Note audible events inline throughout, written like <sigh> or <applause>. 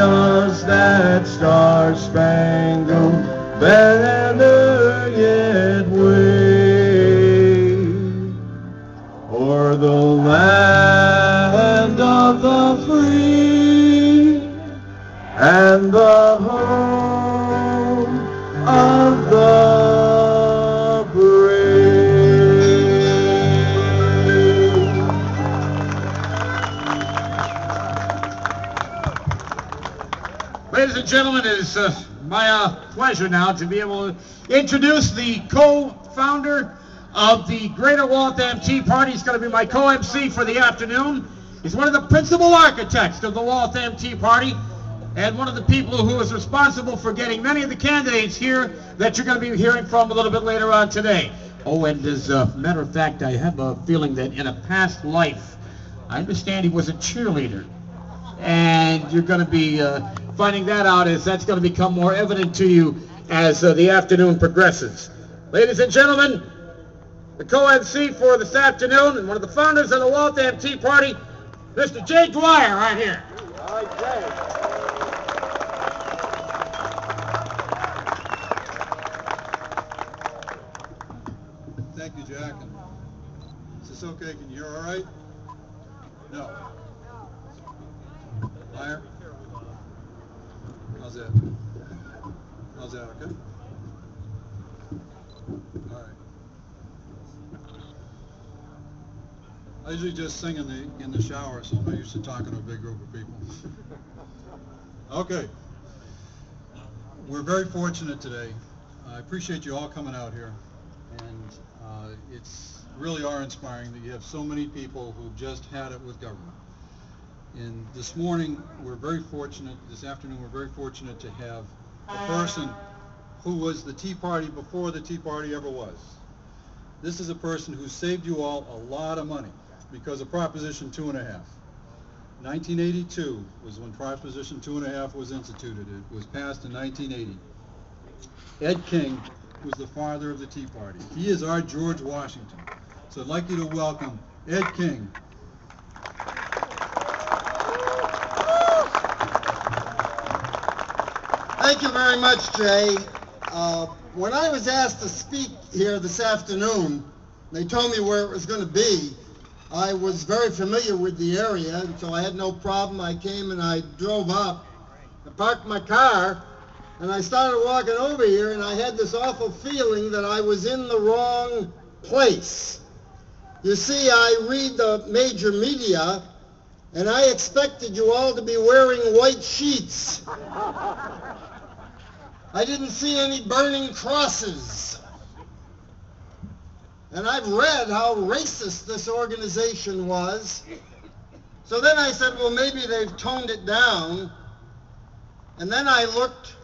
does that star-spangled banner yet Ladies and gentlemen, it is uh, my uh, pleasure now to be able to introduce the co-founder of the Greater Waltham Tea Party. He's going to be my co-MC for the afternoon. He's one of the principal architects of the Waltham Tea Party and one of the people who is responsible for getting many of the candidates here that you're going to be hearing from a little bit later on today. Oh, and as a matter of fact, I have a feeling that in a past life, I understand he was a cheerleader and you're going to be uh, finding that out as that's going to become more evident to you as uh, the afternoon progresses. Ladies and gentlemen, the co-MC for this afternoon and one of the founders of the Waltham Tea Party, Mr. Jay Dwyer, right here. Thank you, Jack. Is this okay? Can you hear all right? No. Higher? How's that? How's that, okay? All right. I usually just sing in the, in the shower, so I'm not used to talking to a big group of people. Okay. We're very fortunate today. I appreciate you all coming out here. And uh, it's really are inspiring that you have so many people who've just had it with government. And this morning, we're very fortunate, this afternoon, we're very fortunate to have a person who was the Tea Party before the Tea Party ever was. This is a person who saved you all a lot of money because of Proposition Two and a Half. 1982 was when Proposition Two and a Half was instituted. It was passed in 1980. Ed King was the father of the Tea Party. He is our George Washington. So I'd like you to welcome Ed King. Thank you very much, Jay. Uh, when I was asked to speak here this afternoon, they told me where it was going to be. I was very familiar with the area, so I had no problem. I came and I drove up. I parked my car, and I started walking over here, and I had this awful feeling that I was in the wrong place. You see, I read the major media, and I expected you all to be wearing white sheets. I didn't see any burning crosses. And I've read how racist this organization was. So then I said, well, maybe they've toned it down. And then I looked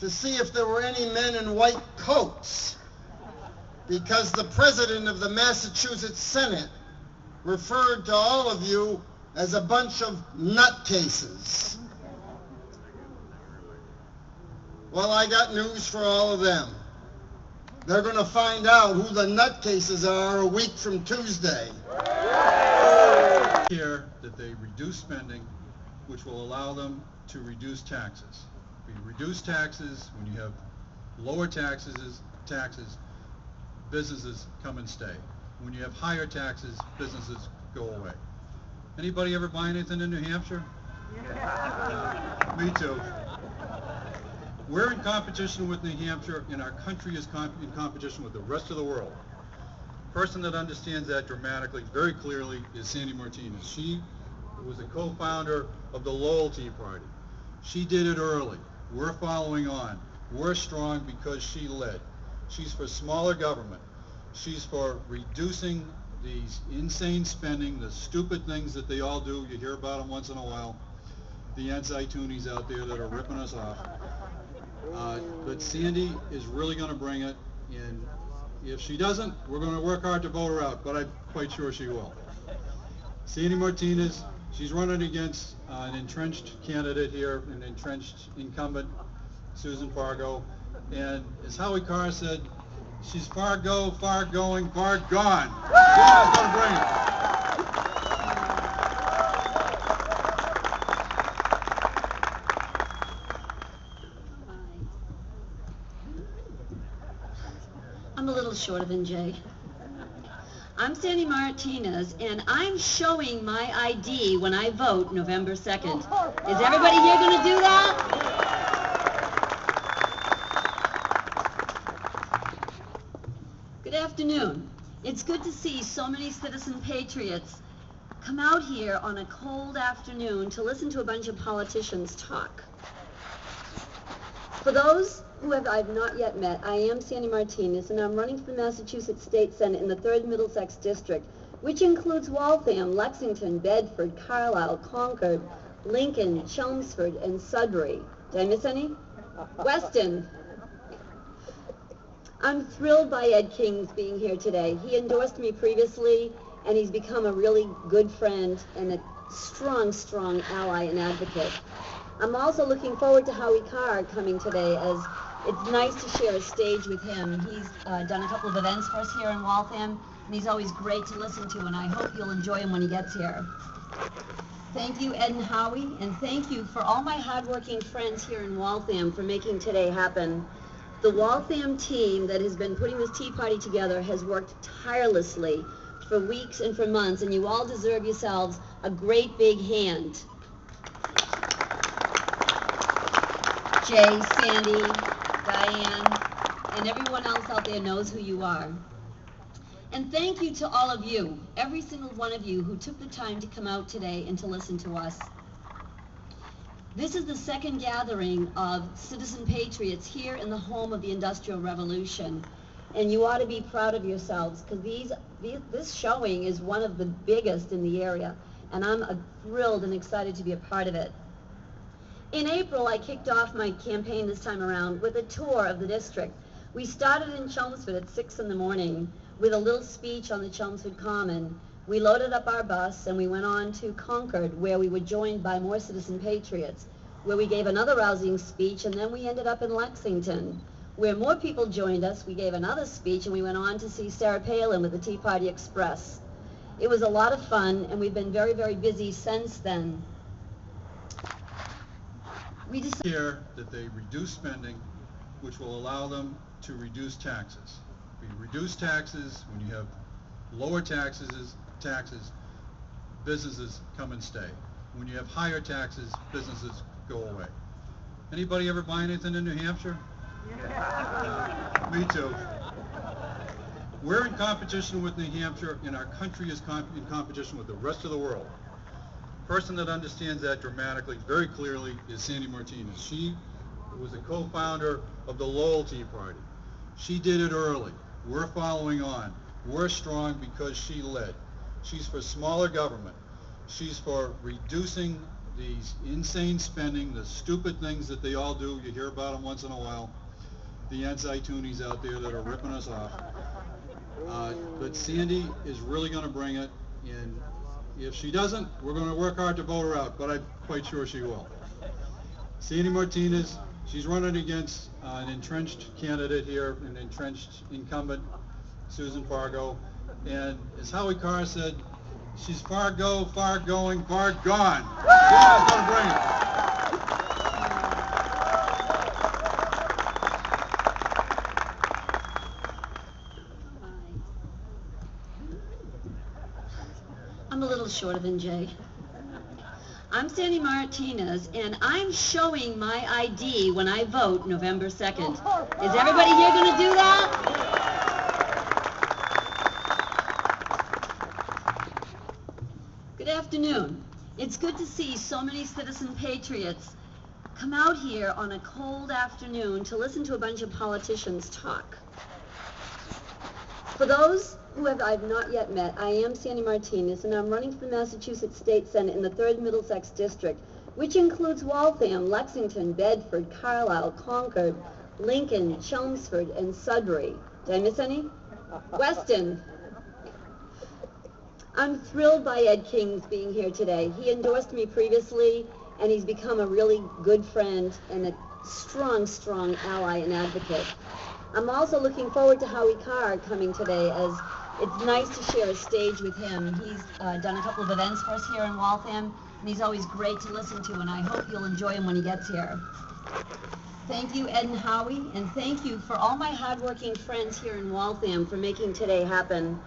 to see if there were any men in white coats. Because the president of the Massachusetts Senate referred to all of you as a bunch of nutcases. Well, I got news for all of them. They're going to find out who the nutcases are a week from Tuesday. Here that they reduce spending, which will allow them to reduce taxes. We reduce taxes when you have lower taxes, taxes, businesses come and stay. When you have higher taxes, businesses go away. Anybody ever buy anything in New Hampshire? Yeah. Uh, me too. We're in competition with New Hampshire, and our country is comp- in competition with the rest of the world. Person that understands that dramatically, very clearly, is Sandy Martinez. She was a co-founder of the Tea Party. She did it early. We're following on. We're strong because she led. She's for smaller government. She's for reducing these insane spending, the stupid things that they all do. You hear about them once in a while. The anti-toonies out there that are ripping us off. Uh, but Sandy is really going to bring it, and if she doesn't, we're going to work hard to vote her out, but I'm quite sure she will. Sandy Martinez, she's running against uh, an entrenched candidate here, an entrenched incumbent, Susan Fargo, and as Howie Carr said, she's far go, far going, far gone. Sandy's going to bring it. Little shorter than Jay. I'm Sandy Martinez, and I'm showing my ID when I vote November 2nd. Is everybody here going to do that? Good afternoon. It's good to see so many citizen patriots come out here on a cold afternoon to listen to a bunch of politicians talk. For those who have I've not yet met, I am Sandy Martinez, and I'm running for the Massachusetts State Senate in the 3rd Middlesex District, which includes Waltham, Lexington, Bedford, Carlisle, Concord, Lincoln, Chelmsford, and Sudbury. Did I miss any? Weston. I'm thrilled by Ed King's being here today. He endorsed me previously, and he's become a really good friend and a strong, strong ally and advocate. I'm also looking forward to Howie Carr coming today as it's nice to share a stage with him. He's uh, done a couple of events for us here in Waltham, and he's always great to listen to, and I hope you'll enjoy him when he gets here. Thank you, Ed and Howie, and thank you for all my hardworking friends here in Waltham for making today happen. The Waltham team that has been putting this Tea Party together has worked tirelessly for weeks and for months, and you all deserve yourselves a great big hand. Jay, Sandy, Diane, and everyone else out there knows who you are. And thank you to all of you, every single one of you who took the time to come out today and to listen to us. This is the second gathering of citizen patriots here in the home of the Industrial Revolution. And you ought to be proud of yourselves because these, these, this showing is one of the biggest in the area. And I'm thrilled and excited to be a part of it. In April, I kicked off my campaign this time around with a tour of the district. We started in Chelmsford at 6 in the morning with a little speech on the Chelmsford Common. We loaded up our bus and we went on to Concord where we were joined by more citizen patriots, where we gave another rousing speech and then we ended up in Lexington where more people joined us. We gave another speech and we went on to see Sarah Palin with the Tea Party Express. It was a lot of fun and we've been very, very busy since then. We decided Here that they reduce spending, which will allow them to reduce taxes. If you reduce taxes, when you have lower taxes, taxes, businesses come and stay. When you have higher taxes, businesses go away. Anybody ever buy anything in New Hampshire? <laughs> Me too. We're in competition with New Hampshire, and our country is comp- in competition with the rest of the world. Person that understands that dramatically, very clearly, is Sandy Martinez. She was a co-founder of the Tea Party. She did it early. We're following on. We're strong because she led. She's for smaller government. She's for reducing these insane spending, the stupid things that they all do. You hear about them once in a while. The anti-toonies out there that are ripping us off. Uh, but Sandy is really going to bring it, and if she doesn't, we're going to work hard to vote her out, but I'm quite sure she will. Sandy Martinez, she's running against uh, an entrenched candidate here, an entrenched incumbent, Susan Fargo, and as Howie Carr said, she's far go, far going, far gone. Sandy's going to bring it. Shorter than Jay. I'm Sandy Martinez, and I'm showing my ID when I vote November 2nd. Is everybody here going to do that? Good afternoon. It's good to see so many citizen patriots come out here on a cold afternoon to listen to a bunch of politicians talk. For those who have I've not yet met, I am Sandy Martinez, and I'm running for the Massachusetts State Senate in the 3rd Middlesex District, which includes Waltham, Lexington, Bedford, Carlisle, Concord, Lincoln, Chelmsford, and Sudbury. Did I miss any? <laughs> Weston. I'm thrilled by Ed King's being here today. He endorsed me previously, and he's become a really good friend and a strong, strong ally and advocate. I'm also looking forward to Howie Carr coming today as it's nice to share a stage with him. He's uh, done a couple of events for us here in Waltham, and he's always great to listen to, and I hope you'll enjoy him when he gets here. Thank you, Ed and Howie, and thank you for all my hardworking friends here in Waltham for making today happen.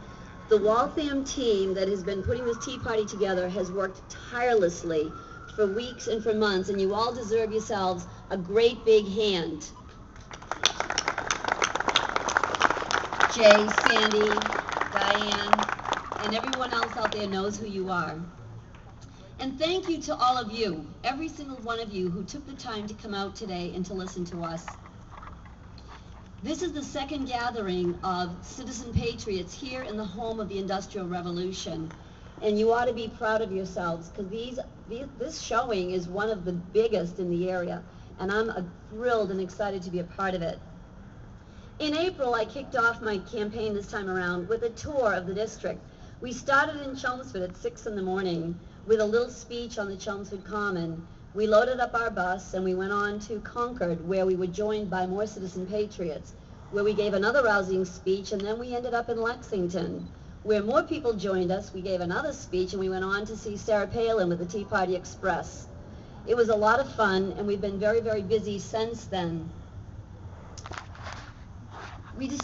The Waltham team that has been putting this tea party together has worked tirelessly for weeks and for months, and you all deserve yourselves a great big hand. Jay, Sandy, And everyone else out there knows who you are. And thank you to all of you, every single one of you who took the time to come out today and to listen to us. This is the second gathering of citizen patriots here in the home of the Industrial Revolution. And you ought to be proud of yourselves because these, these, this showing is one of the biggest in the area. And I'm thrilled and excited to be a part of it. In April, I kicked off my campaign this time around with a tour of the district. We started in Chelmsford at 6 in the morning with a little speech on the Chelmsford Common. We loaded up our bus and we went on to Concord where we were joined by more citizen patriots, where we gave another rousing speech and then we ended up in Lexington where more people joined us. We gave another speech and we went on to see Sarah Palin with the Tea Party Express. It was a lot of fun and we've been very, very busy since then. We decided